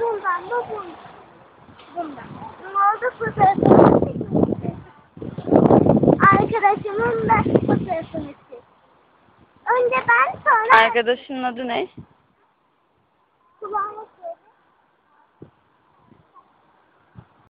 bundan da bundan bundan. Ne oldu fotoğrafını çekmek Arkadaşımın da fotoğrafını çek. Önce ben sonra Arkadaşının adı ne? kulağıma